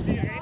Así,